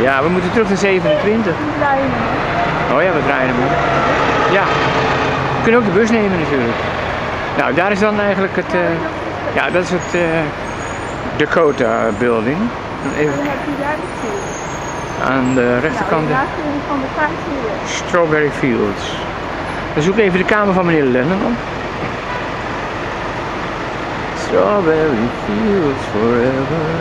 Ja, we moeten terug naar 27. Oh ja, we draaien hem. Ja. We kunnen ook de bus nemen natuurlijk. Nou, daar is dan eigenlijk het... Eh, ja, dat is het eh, Dakota Building. Even aan de rechterkant van de. Strawberry Fields. We zoeken even de kamer van meneer Lennon op. Strawberry Fields forever.